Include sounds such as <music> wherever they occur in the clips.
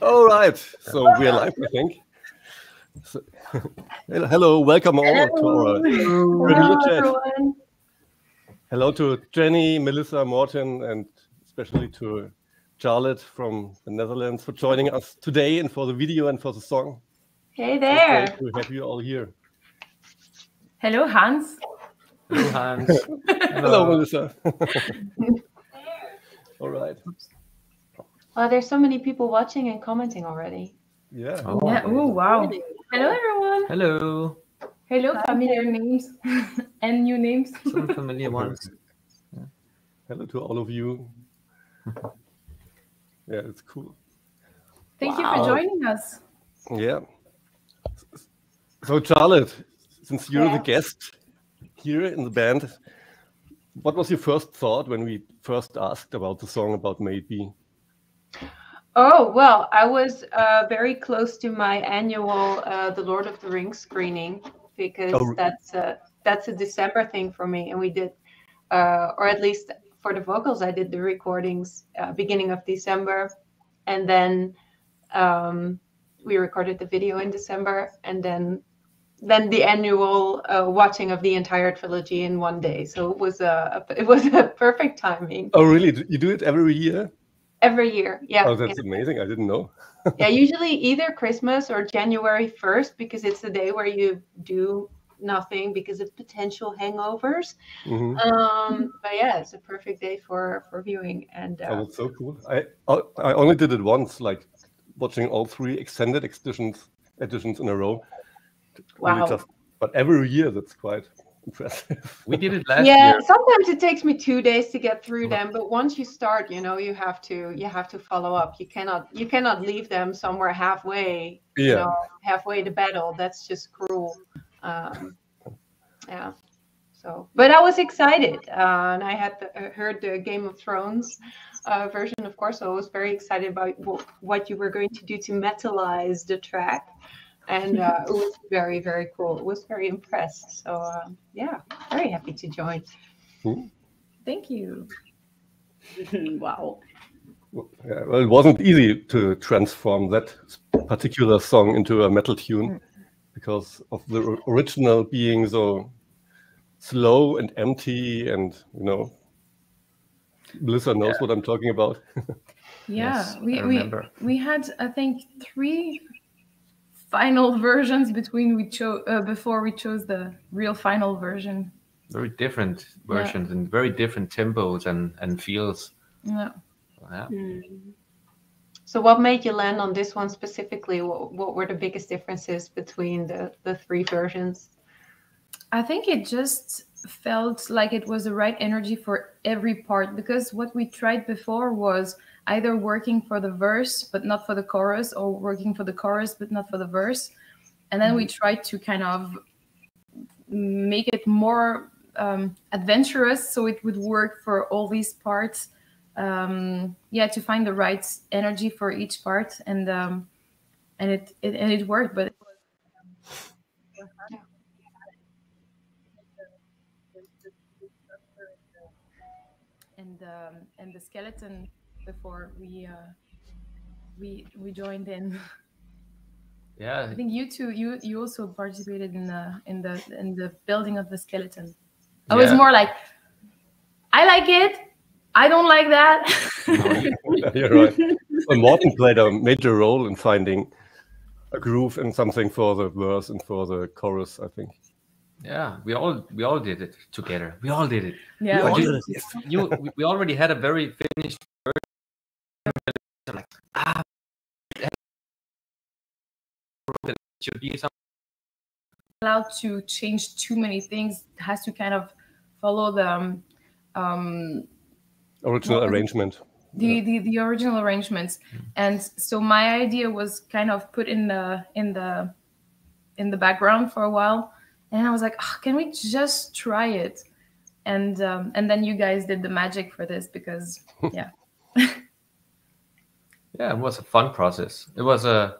All right, so we're live, I think. So, <laughs> hello, welcome all to our premiere chat. everyone. Hello to Jenny, Melissa, Morten, and especially to Charlotte from the Netherlands for joining us today and for the video and for the song. Hey It's there. great to have you all here. Hello, Hans. Hello, Hans. <laughs> Hello, Melissa. <laughs> all right. Oh, there's so many people watching and commenting already. Yeah. Oh, yeah. Oh, wow. Hello, everyone. Hello. Hello, familiar names <laughs> and new names. Some familiar ones. Hello to all of you. <laughs> yeah, it's cool. Thank you for joining us. Yeah. So, Charlotte, since you're the guest here in the band, what was your first thought when we first asked about the song about May It Be? Oh, well, I was uh, very close to my annual uh, The Lord of the Rings screening because Oh, that's a, that's a December thing for me. And we did, uh, or at least for the vocals, I did the recordings uh, beginning of December. And then um, we recorded the video in December. And then then the annual uh, watching of the entire trilogy in one day. So it was a, it was a <laughs> perfect timing Oh, really? You do it every year? Every year. Yeah. Oh, that's amazing. I didn't know. yeah <laughs> usually either christmas or january 1st because it's the day where you do nothing because of potential hangovers Mhm. um but yeah it's a perfect day for for viewing and Oh, uh, that's so cool. I I- I only did it once, like watching all three extended editions editions in a row. Wow. just- but every year, that's quite impressive. We did it last yeah year. sometimes it takes me two days to get through them but once you start you know you have to you have to follow up you cannot you cannot leave them somewhere halfway you Yeah. know halfway to battle that's just cruel um yeah so but i was excited uh, and i had the, uh, heard the game of thrones uh, version of course so i was very excited about wh- what you were going to do to metalize the track and uh, it was very very cool. It was very impressed. So uh, yeah very happy to join. Thank you. <laughs> wow. Yeah, well, it wasn't easy to transform that particular song into a metal tune because of the original being so slow and empty, and you know, Melissa knows what I'm talking about. <laughs> Yeah, Yes, we, we we had I think three final versions between we chose uh, before we chose the real final version. Very different Yeah. versions and very different tempos and, and feels. Yeah. Yeah. so what made you land on this one specifically what, what were the biggest differences between the the three versions I think it just felt like it was the right energy for every part because what we tried before was either working for the verse but not for the chorus or working for the chorus but not for the verse. And then we tried to kind of make it more um, adventurous so it would work for all these parts. Um, yeah, to find the right energy for each part and um, and it, it and it worked, but and um, and the skeleton before we uh, we we joined in. Yeah. I think you two you you also participated in the in the in the building of the skeleton. I was more like, I like it. I don't like that. <laughs> You're right. Well, Morten played a major role in finding a groove and something for the verse and for the chorus. I think. Yeah. We all we all did it together. We all did it. yeah, But we- you, you we- we already had a very finished version. Like, ah, should be something. allowed to change too many things. It has to kind of follow the um, um, Original What arrangement. the, the the original arrangements and so my idea was kind of put in the in the in the background for a while and i was like "Ah, can we just try it and um, and then you guys did the magic for this because <laughs> yeah <laughs> Yeah, it was a fun process. It was a.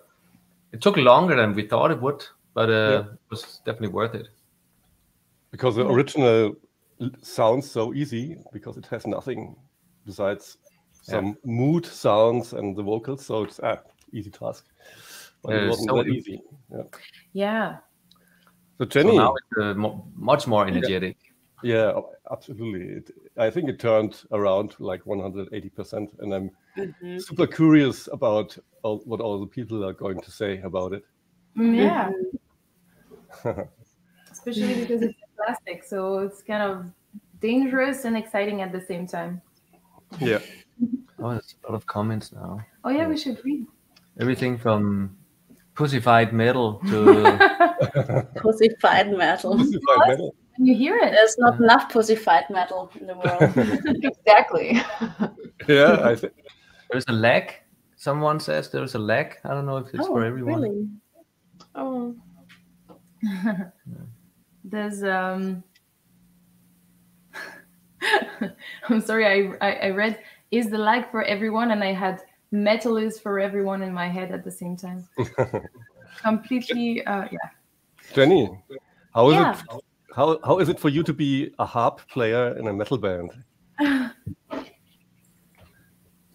It took longer than we thought it would, but uh, Yeah. it was definitely worth it. because the original sounds so easy because it has nothing besides some mood sounds and the vocals. So it's ah, easy task. But Uh, it wasn't so that it- easy. Yeah. Yeah. So So now it's uh, mo- much more energetic. yeah, absolutely. It, I think it turned around like 180%, and I'm Mhm. super curious about all, what all the people are going to say about it. Mm, Yeah. <laughs> Especially because it's plastic, so it's kind of dangerous and exciting at the same time. Yeah. <laughs> Oh, there's a lot of comments now. Oh yeah, we should read. Everything from pussified metal to <laughs> Pussified metal. Crucified metal. You hear it? There's not enough pussified metal in the world. exactly. yeah, I think. There's a lag. Someone says there's a lag. I don't know if it's oh, for everyone. really? Oh. <laughs> There's um. <laughs> I'm sorry. I, I I read is the lag for everyone, and I had metal is for everyone in my head at the same time. <laughs> Completely. Uh, yeah. Jenny, how is Yeah. it? How how is it for you to be a harp player in a metal band?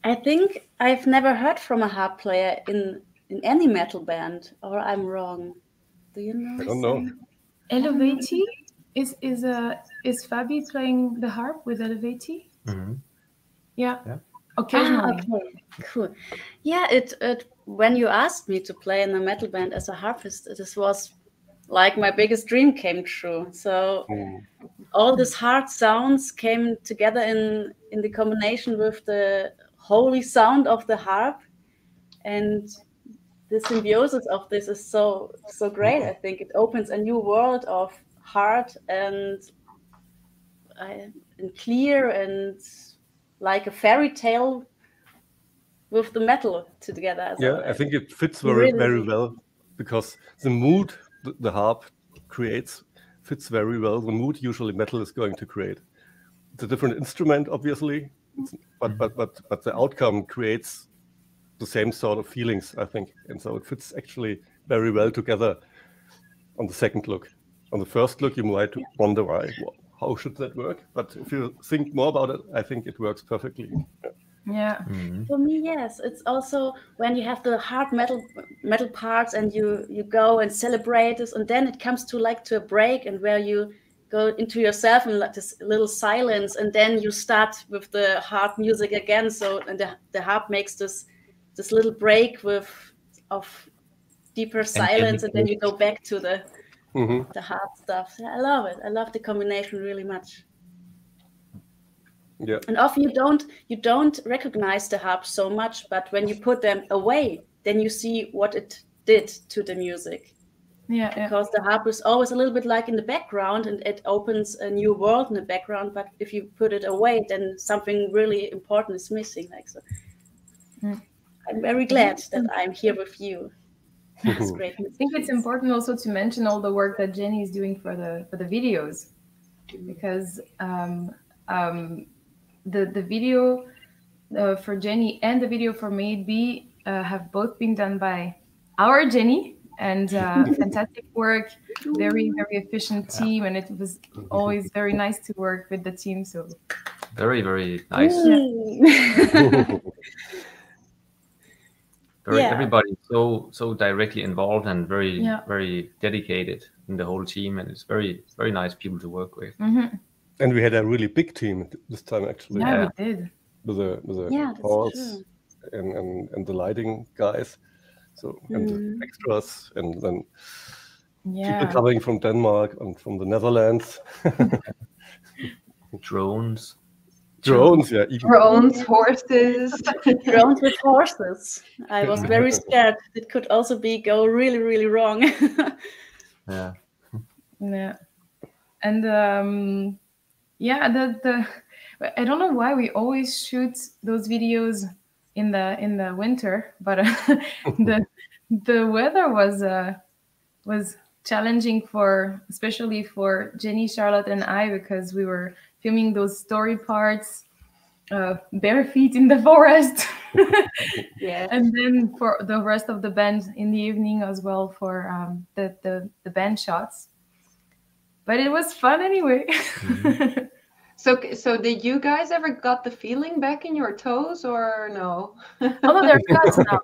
I think I've never heard from a harp player in in any metal band, or I'm wrong. Do you know? I don't know. Eluveitie is is uh is Fabi playing the harp with Eluveitie? Mhm. Yeah. Yeah. Occasionally. Ah, okay, cool. Yeah, it, it when you asked me to play in a metal band as a harpist, this was like my biggest dream came true. So Mm. all these hard sounds came together in in the combination with the holy sound of the harp, and the symbiosis of this is so so great. I think it opens a new world of heart and uh, and clear and like a fairy tale with the metal together. Yeah, I think it fits very Really? very well because the mood the harp creates fits very well. The mood usually metal is going to create. It's a different instrument, obviously, but but but but the outcome creates the same sort of feelings, I think, and so it fits actually very well together. On the second look, on the first look, you might wonder why. wh- How should that work? But if you think more about it, I think it works perfectly. Yeah. Mhm. For me, yes. It's also when you have the hard metal metal parts and you you go and celebrate this, and then it comes to like to a break and where you go into yourself and like this little silence, and then you start with the harp music again. So and the the harp makes this this little break with of deeper silence, and then you go back to the Mhm. the hard stuff. I love it. I love the combination really much. Yeah. And often you don't you don't recognize the harp so much, but when you put them away, then you see what it did to the music. Yeah. Yeah. Because the harp is always a little bit like in the background and it opens a new world in the background. But if you put it away, then something really important is missing. Like so. Mm. I'm very glad that I'm here with you. It's <laughs> great. I think it's important also to mention all the work that Jenny is doing for the for the videos, because um, um, the the video uh, for Jenny and the video for May It Be uh, have both been done by our Jenny and uh, <laughs> fantastic work, very very efficient team, and it was always very nice to work with the team. So Very, very nice. Mm. <laughs> Very Yeah. everybody so so directly involved and very Yeah. very dedicated in the whole team, and it's very very nice people to work with. mhm. And we had a really big team this time, actually. yeah, Yeah. we did. with the with the Yeah, that's halls and, and and the lighting guys. So and the Mhm. extras and then Yeah. people coming from Denmark and from the Netherlands. <laughs> Drones. Drones, yeah. even- Drones, horses. <laughs> Drones with horses. I was very <laughs> scared. It could also be go really, really wrong. Yeah. Yeah. And um yeah, the the I don't know why we always shoot those videos in the in the winter, but <laughs> uh, <laughs> the the weather was uh was challenging for especially for Jenny, Charlotte and I because we were filming those story parts uh bare <laughs> feet in the forest. yeah. and then for the rest of the band in the evening as well for um, the, the the band shots but it was fun anyway So, so did you guys ever got the feeling back in your toes or no? <laughs> although they're cut now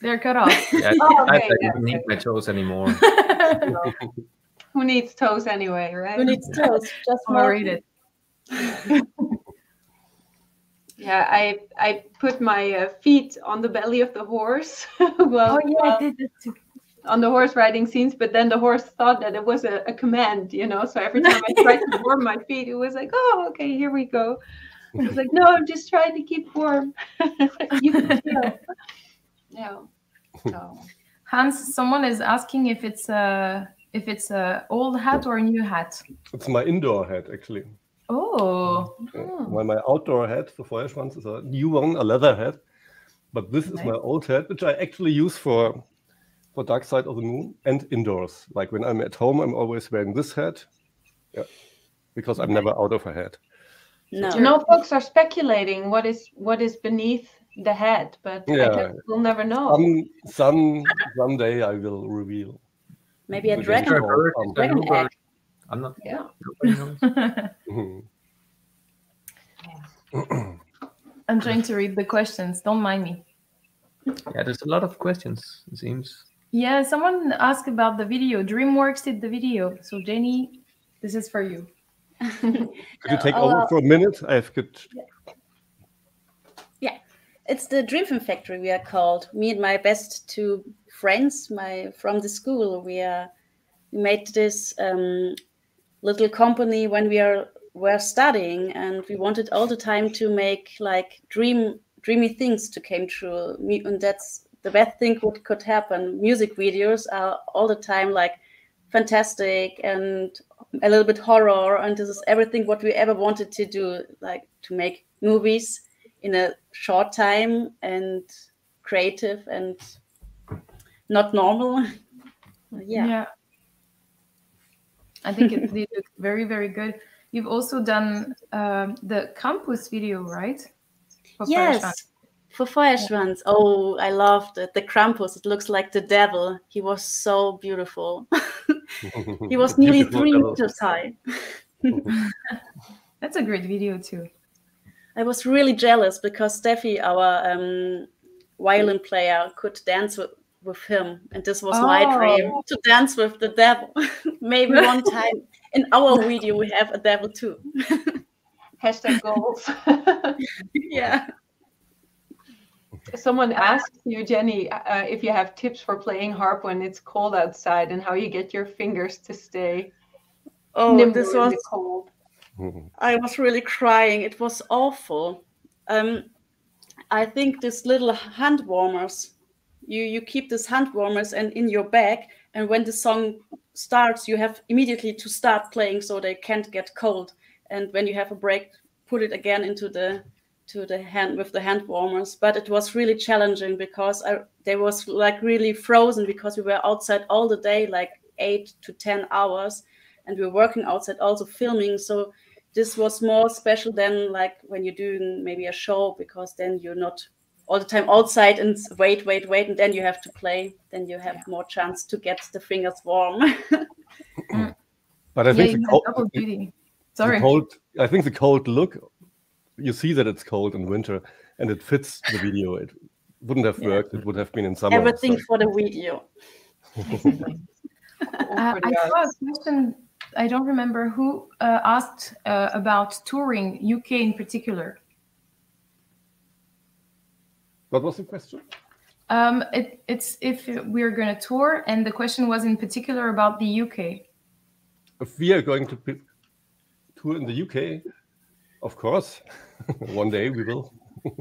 They're cut off. <laughs> Yeah, Oh, I, okay, I yeah, don't need okay. my toes anymore. <laughs> Who needs toes anyway, right? Who needs toes? Just Overrated. Yeah, I I put my uh, feet on the belly of the horse. well, Oh yeah, well, I did that too. On the horse riding scenes, but then the horse thought that it was a, a command, you know. So every time I tried to warm my feet, it was like, oh, okay, here we go. I was like, no, I'm just trying to keep warm. <laughs> you can feel. Yeah. So Hans, someone is asking if it's a if it's a old hat or a new hat. It's my indoor hat, actually. Oh, Uh, Oh. While my outdoor hat, the Feuerschwanz, is a new one, a leather hat. But this is my old hat, which I actually use for for Dark Side of the Moon and indoors. Like when I'm at home, I'm always wearing this hat. Yeah, because I'm never out of a hat. No. you know, folks are speculating what is what is beneath the head, but Yeah. guess we'll never know. Some some someday I will reveal. Maybe a dragon. Sure, bird, some- Dragon egg. I'm not. Yeah. nobody knows. <laughs> I'm trying to read the questions. Don't mind me. Yeah, there's a lot of questions. It seems. Yeah, someone asked about the video. DreamWorks did the video. So Jenny, this is for you. <laughs> Could you take Oh, over for a minute? I have good. It's the Dream Film Factory. We are called. Me and my best two friends, my from the school. We are. We made this um, little company when we are were studying, and we wanted all the time to make like dream dreamy things to came true. Me, and that's the best thing what could happen. Music videos are all the time like fantastic and a little bit horror, and this is everything what we ever wanted to do, like to make movies in a short time and creative and not normal. <laughs> yeah. I think it, they look very, very good. You've also done um, the Krampus video, right? For. Yes. For Feuerschwanz. Oh, I loved it. The Krampus. It looks like the devil. He was so beautiful. <laughs> he was <laughs> nearly three meters high. <laughs> That's a great video too. I was really jealous because Steffi, our um, violin player, could dance with, with him. And this was my Oh. dream to dance with the devil. Maybe one time in our video we have a devil too. Hashtag goals. yeah. Someone asked you, Jenny, uh, if you have tips for playing harp when it's cold outside and how you get your fingers to stay Oh, nimble this in was the cold. <laughs> I was really crying. It was awful. Um, I think these little hand warmers, you you keep these hand warmers and in your bag, and when the song starts, you have immediately to start playing so they can't get cold. And when you have a break, put it again into the to the hand with the hand warmers. But it was really challenging because I they was like really frozen because we were outside all the day, like eight to ten hours, and we were working outside also filming. So this was more special than like when you're doing maybe a show because then you're not all the time outside and wait wait wait and then you have to play then you have more chance to get the fingers warm <laughs> But I think you the had cold, double the- duty. the Sorry. cold. I think the cold look. You see that it's cold in winter, and it fits the video. It wouldn't have Yeah. worked. It would have been in summer. everything so- for the video <laughs> Uh, I saw a question. I don't remember who uh, asked uh, about touring UK in particular. What was the question? Um, it, it's if we're going to tour, and the question was in particular about the UK. If we are going to tour in the UK, of course, <laughs> one day we will. <laughs>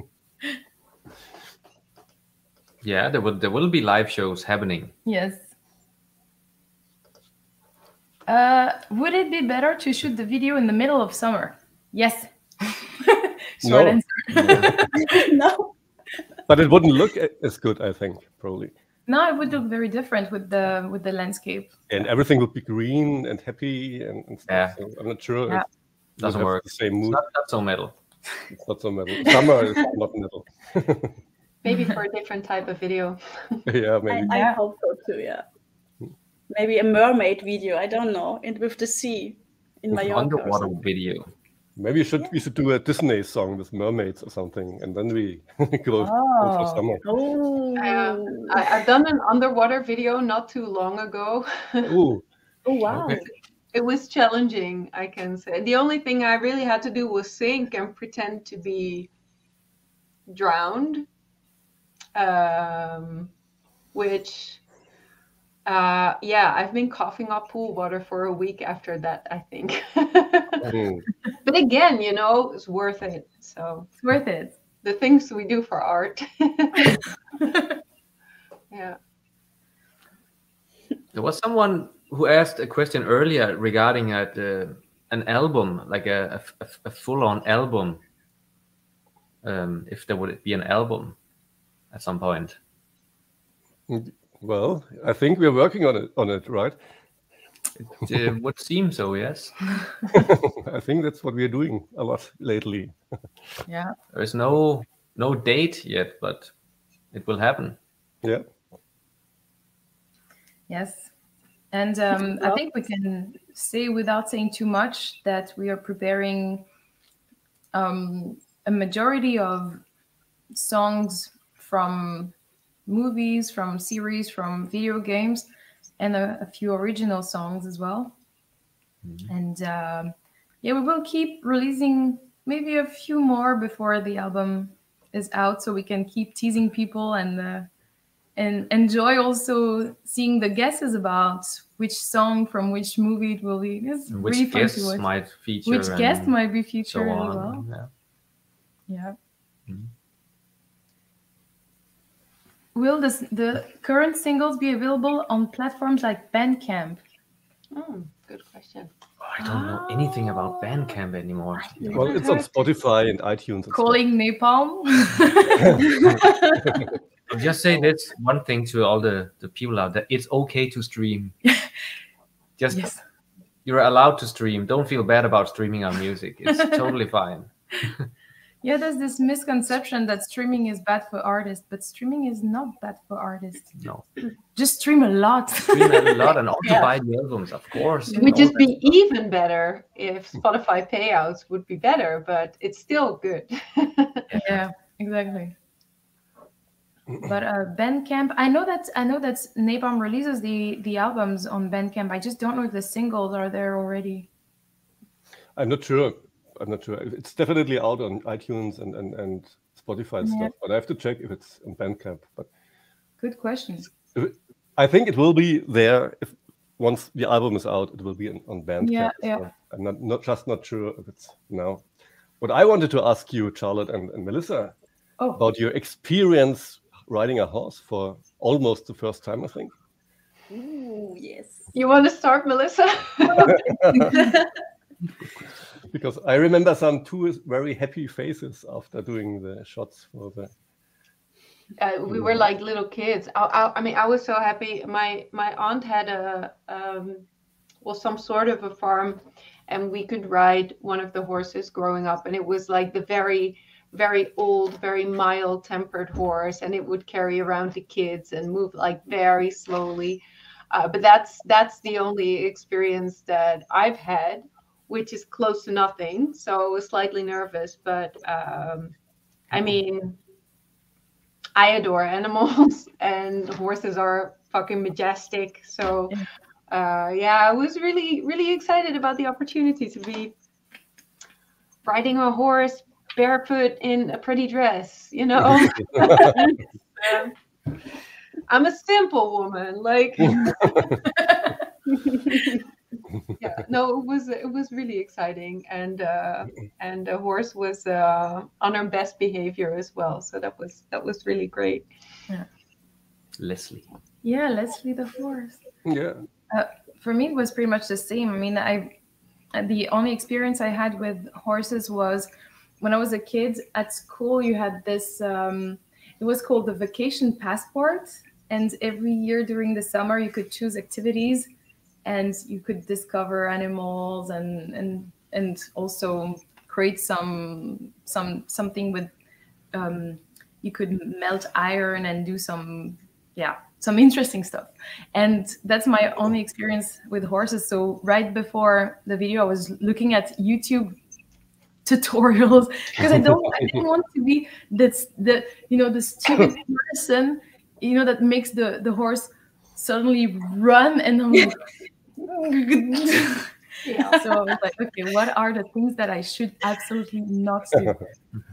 Yeah, there will there will be live shows happening. Yes. Uh, would it be better to shoot the video in the middle of summer? Yes. <laughs> Short No. answer. no But it wouldn't look as good, I think, probably. No, it would look very different with the with the landscape. And everything would be green and happy and, and stuff. Yeah. So I'm not sure Yeah. if it Doesn't work. the same It's mood. not, not so metal. It's not so metal. Summer is <laughs> not metal. <laughs> Maybe for a different type of video. <laughs> yeah, maybe. I Yeah. hope so too yeah maybe a mermaid video i don't know and with the sea in my Underwater video. Maybe we should we should do a Disney song with mermaids or something, and then we go, go for Oh. summer. Oh, uh, I, I've done an underwater video not too long ago. Ooh, oh wow. Okay. It was challenging, I can say. The only thing I really had to do was sink and pretend to be drowned, um, which, uh, yeah, I've been coughing up pool water for a week after that, I think. <laughs> mm, but again, you know, it's worth it. So It's worth it. the things we do for art. <laughs> <laughs> yeah. There was someone who asked a question earlier regarding at, uh, an album, like a, a, a full-on album. Um, if there would be an album at some point. well, I think we're working on it on it, right? It uh, would seem so, yes. <laughs> I think that's what we're doing a lot lately. <laughs> Yeah. There is no no date yet, but it will happen. Yeah. Yes. And um, I think we can say without saying too much that we are preparing um, a majority of songs from movies, from series, from video games, and a, a few original songs as well. And um, yeah, we will keep releasing maybe a few more before the album is out, so we can keep teasing people and uh, and enjoy also seeing the guesses about which song from which movie it will be. It's which really fun to watch. might feature Which guest might be so featured as well. Yeah. Yeah. Mhm. Will this, the current singles be available on platforms like Bandcamp? Hmm, good question. Oh, I don't know anything about Bandcamp anymore. Well, it's on Spotify and iTunes. And stuff. Calling Napalm? <laughs> <laughs> <laughs> I'll just say this one thing to all the, the people out there. It's okay to stream. <laughs> Just yes. you're allowed to stream. Don't feel bad about streaming our music. It's <laughs> totally fine. <laughs> Yeah, there's this misconception that streaming is bad for artists, but streaming is not bad for artists. No. <clears throat> Just stream a lot. Stream a lot and also Yeah. buy the albums, of course. It would just that be even better if Spotify payouts would be better, but it's still good. yeah, exactly. But uh, Bandcamp, I know that I know that Napalm releases the the albums on Bandcamp. I just don't know if the singles are there already. I'm not sure. I'm not sure. It's definitely out on iTunes and and, and Spotify Yeah. stuff, but I have to check if it's on Bandcamp. But Good question. I think it will be there if once the album is out. It will be on, Bandcamp. Yeah, yeah. I'm not not just not sure if it's now. What I wanted to ask you, Charlotte and, and Melissa, Oh, about your experience riding a horse for almost the first time, I think. Ooh, yes. You want to start, Melissa? <laughs> Because I remember some two very happy faces after doing the shots for the. uh, we were like little kids. I, I, I mean, I was so happy. My my aunt had a um, well, some sort of a farm, and we could ride one of the horses growing up, and it was like the very very old, very mild tempered horse, and it would carry around the kids and move like very slowly. Uh, but that's that's the only experience that I've had, which is close to nothing. So I was slightly nervous, but um, I mean, I adore animals, <laughs> and horses are fucking majestic. So, uh, yeah, I was really, really excited about the opportunity to be riding a horse barefoot in a pretty dress. You know, <laughs> I'm a simple woman. Like, <laughs> <laughs> yeah, no, it was it was really exciting, and uh, and the horse was uh, on her best behavior as well. So that was that was really great. Yeah. Leslie. yeah, Leslie the horse. Yeah. for me it was pretty much the same i mean i the only experience i had with horses was when i was a kid at school you had this um, it was called the vacation passport. And every year during the summer you could choose activities and you could discover animals and and and also create some some something with um, you could melt iron and do some yeah some interesting stuff. And that's my only experience with horses. So right before the video i was looking at youtube tutorials because I don't I didn't want to be that's the you know the stupid <laughs> person you know that makes the the horse suddenly run and I'm like, Yeah. <laughs> so I was like, okay, what are the things that I should absolutely not do? <laughs>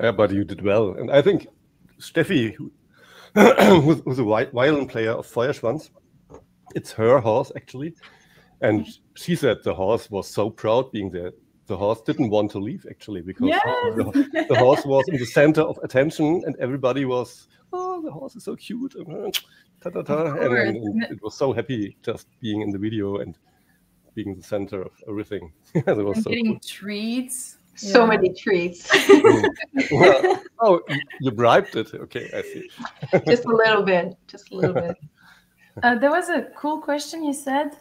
Yeah, but you did well. And I think Steffi, who's, who's a violin player of Feuerschwanz, it's her horse actually. And she said the horse was so proud being there. The horse didn't want to leave actually because Yes. the, the horse was in the center of attention and everybody was, oh, the horse is so cute. and, uh, Ta, ta, ta. Of And, and it was so happy just being in the video and being the center of everything. <laughs> it was And so getting cool. treats. So Yeah. many treats. Well, oh, you- you bribed it. Okay, I see. just a little bit. Just a little bit. <laughs> Uh, there was a cool question you said.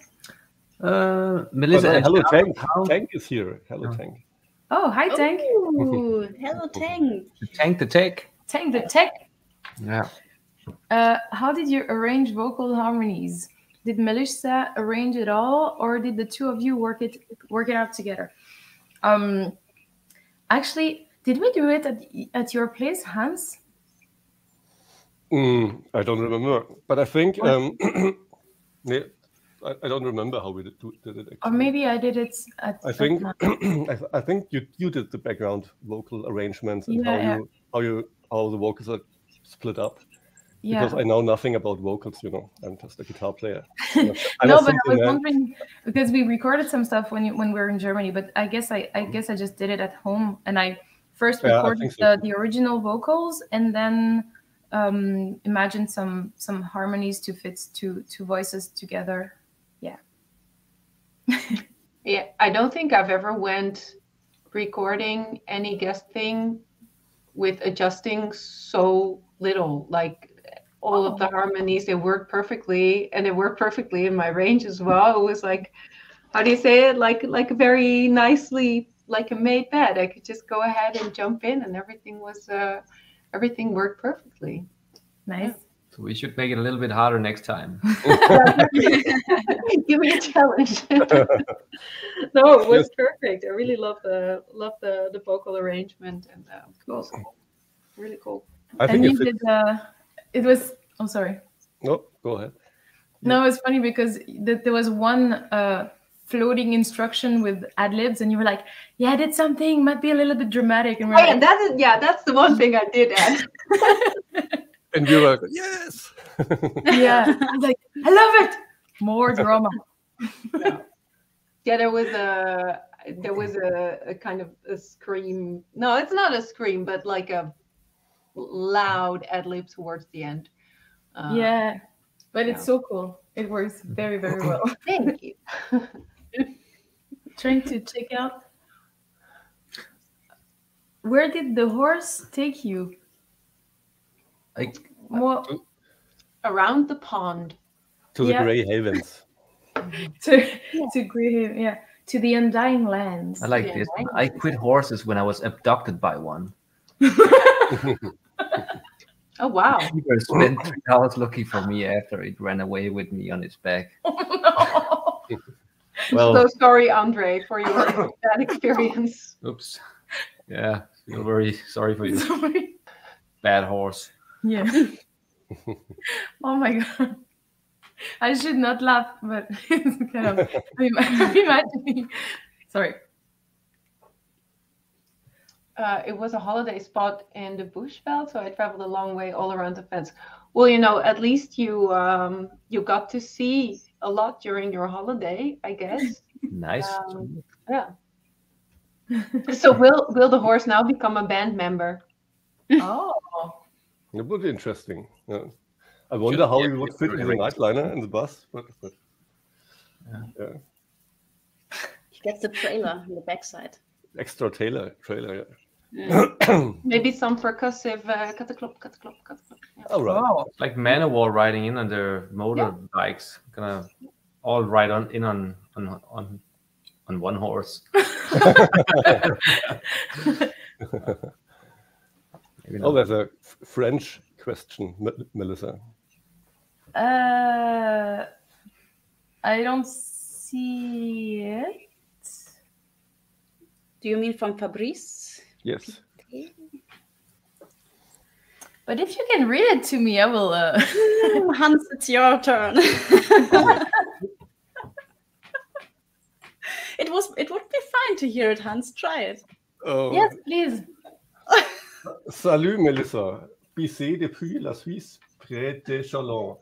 Uh, Melissa, Well, hello, Charles, Tank. how- Tank is here. Hello, Oh. Tank. Oh, hi Tank. Ooh, <laughs> hello, Tang. Tank the Tech. Tank the tech. Yeah. Uh, how did you arrange vocal harmonies? Did Melissa arrange it all, or did the two of you work it work it out together? Um, actually, did we do it at, at your place, Hans? Mm, I don't remember, but I think um, <clears throat> yeah, I, I don't remember how we did, did it. Actually. Or maybe I did it at. I think <clears throat> I, I think you you did the background vocal arrangements and Yeah, how yeah. you how you how the vocals are split up yeah. because I know nothing about vocals. You know, I'm just a guitar player. <laughs> No, but I was man. wondering because we recorded some stuff when you, when we were in Germany, but I guess I, I guess I just did it at home and I first Yeah, recorded so. the, the original vocals and then um, imagined some some harmonies to fit two two voices together. Yeah, <laughs> yeah, I don't think I've ever went recording any guest thing with adjusting so little. Like all of the harmonies, they worked perfectly, and they worked perfectly in my range as well. It was like, how do you say it? Like like very nicely like a made bed. I could just go ahead and jump in, and everything was uh, everything worked perfectly. Nice. So we should make it a little bit harder next time. <laughs> <laughs> Give me a challenge. <laughs> no, it was perfect. I really love the love the the vocal arrangement and uh, cool. Really cool. I think and it you fits. did. Uh, it was. I'm sorry. No, go ahead. No, it's funny because th- there was one uh, floating instruction with ad libs, and you were like, "Yeah, I did something. Might be a little bit dramatic." And we're Oh, yeah, that is yeah, that's the one thing I did add. And you were like, yes. yeah. <laughs> I was like, I love it. More drama. Yeah, there was a there was a, a kind of a scream. No, it's not a scream, but like a loud ad lib towards the end. Uh, yeah, but it's yeah. so cool. It works very, very <laughs> well. Thank you. <laughs> Trying to check out. Where did the horse take you? Like, What Around the pond. to the Grey Havens. <laughs> to to Grey, yeah, to the Undying Lands. I like this. right. I quit horses when I was abducted by one. <laughs> Oh wow. He spent three hours looking for me after it ran away with me on its back. <laughs> Oh, no. Well, So sorry, Andre, for your <coughs> bad experience. Oops. Yeah, feel very sorry for you. Sorry. Bad horse. Yeah. <laughs> oh my god. I should not laugh, but <laughs> it's kind of I'm <laughs> imagining. Sorry. Uh, it was a holiday spot in the Bushveld, so I traveled a long way all around the fence. Well, you know, at least you um, you got to see a lot during your holiday, I guess. Nice. Um, yeah. So will will the horse now become a band member? Oh. It would be interesting. Yeah. I wonder how be you would fit in the nightliner in the bus. But, but He gets the trailer on the backside. extra trailer, trailer. Yeah. Yeah. <clears throat> Maybe some percussive uh, cataklop, cataklop, cataklop. Yeah. All right. Oh. It's like Manowar riding in on their motorbikes, gonna all ride on in on on on on one horse. <laughs> <laughs> <laughs> Maybe Oh, there's a f- French question, M- Melissa. Uh, I don't see it. Do you mean from Fabrice? Yes. But if you can read it to me, I will. Uh... <laughs> Hans, it's your turn. <laughs> it was. It would be fine to hear it, Hans. Try it. Oh, yes, please. Salut Melissa. Bissé depuis la Suisse, près de Chalon.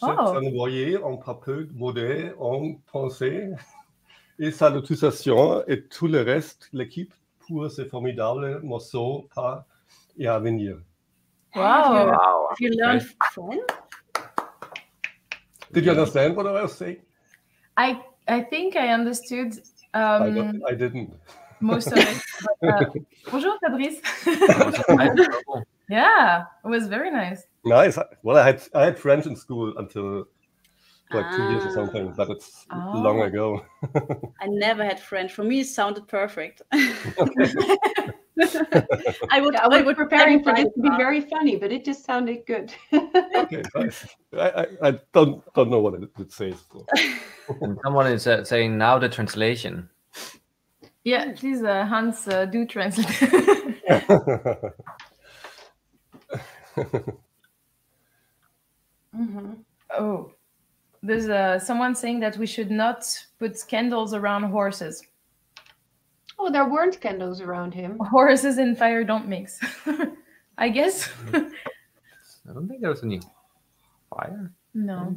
Je Oh. t'envoyais un papier modèle en pensée et salutations et tout le reste, l'équipe, pour ce formidable morceau pas et à venir. Wow. Wow. Have you learned French? Did you understand what I was saying? I I think I understood I, um, don't- I didn't. Most of it. but, uh, <laughs> bonjour, <laughs> Fabrice. Yeah, it was very nice. Nice. Well, I had I had French in school until like two years or Ah. something, but it's Oh. long ago. <laughs> I never had French. For me, it sounded perfect. I would. I I was would preparing for this to be very funny, but it just sounded good. okay, nice. I, I, I don't don't know what it, it says. so. Someone is uh, saying now the translation. Yeah, please, uh, Hans, uh, do translate. <laughs> Mhm. oh, there's uh, someone saying that we should not put candles around horses. Oh, there weren't candles around him. Horses and fire don't mix. <laughs> I guess. I don't think there was any fire. no,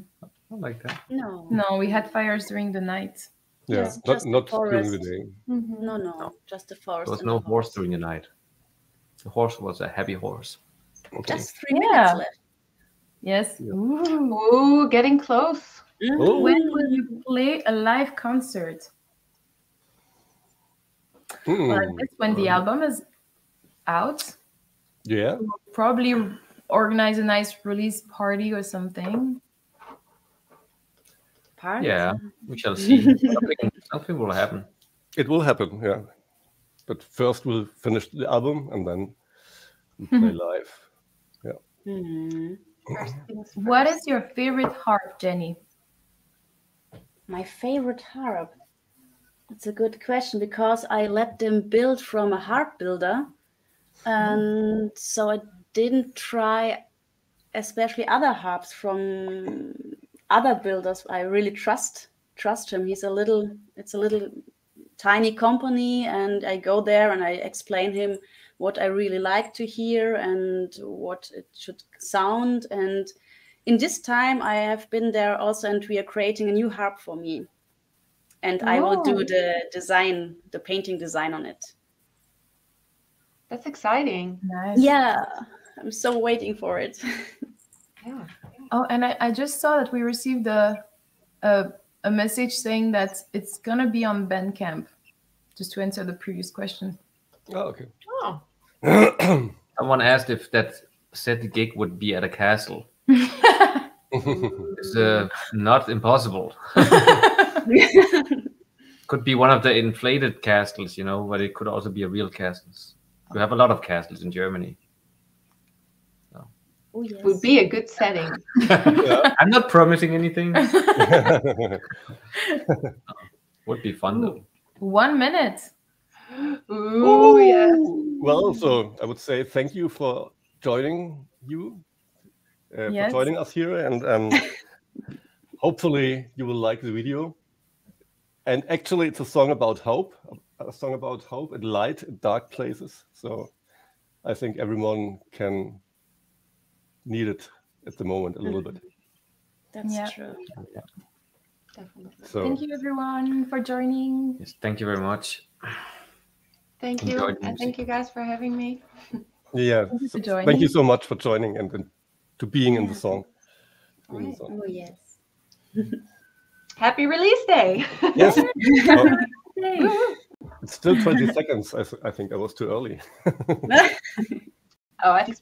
Not like that. No. no, we had fires during the night. Yeah, Yes, not just the not during the forest. day. Mhm. No, no, just the forest. There was no the horse during the night. The horse was a heavy horse. Okay. Just three Yeah. minutes left. Yes. Yeah. Ooh. Ooh, getting close. Oh. When will you play a live concert? Well, I Hmm. guess when the album is out, Yeah. probably organize a nice release party or something. Party. Yeah, we shall see. something, something will happen. It will happen, yeah. But first we'll finish the album and then play <laughs> live. Yeah. Hmm. First <clears throat> things What your favorite harp, Jenny? My favorite harp. It's a good question because I let them build from a harp builder, and so I didn't try, especially other harps from other builders. I really trust trust him. He's a little. It's a little tiny company, and I go there and I explain him what I really like to hear and what it should sound and in this time i have been there also and we are creating a new harp for me and i will do Oh. the design the painting design on it That's exciting. Nice. yeah i'm so waiting for it <laughs> Yeah. Oh, and I, I just saw that we received a, a a message saying that it's gonna be on Bandcamp. Just to answer the previous question. Oh, okay. Oh. <clears throat> Someone asked if that set gig would be at a castle. <laughs> It's uh, not impossible. <laughs> Could be one of the inflated castles, you know, but it could also be a real castle. We have a lot of castles in Germany. Oh yes Would be a good setting. <laughs> I'm not promising anything. <laughs> <laughs> Would be fun though. One minute. Ooh, yes. well, so I would say thank you for joining you, uh, Yes. for joining us here, and um, hopefully you will like the video. And actually, it's a song about hope, a song about hope and light in dark places. So I think everyone can need it at the moment a little bit. Mm-hmm. that's Yeah. true Definitely. So Thank you everyone for joining. Yes, thank you very much. Thank you. Enjoyed And thank you guys for having me. yeah, Thank you for so thank you so much for joining and, and to being in the song. in the song. oh yes <laughs> Happy release day. Yes, <laughs> Oh, it's still 20 seconds. I, th- I think I was too early. <laughs> oh, I think